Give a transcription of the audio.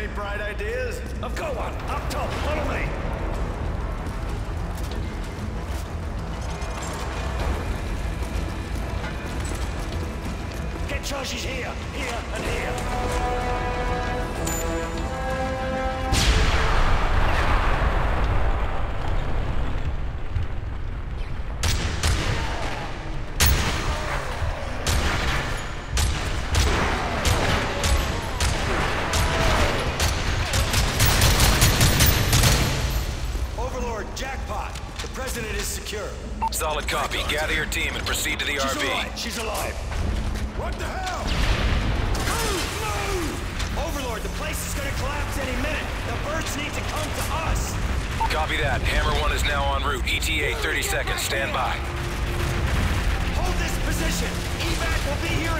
Any bright ideas? I've got one. Up top. Follow me. Get charges here, here, and here. President is secure. Solid copy. Gather your team and proceed to the She's RV. alive. She's alive. What the hell? Move! Move! Overlord, the place is gonna collapse any minute. The birds need to come to us. Copy that. Hammer 1 is now en route. ETA 30 seconds. Stand by. Hold this position. Evac will be here in 30 seconds.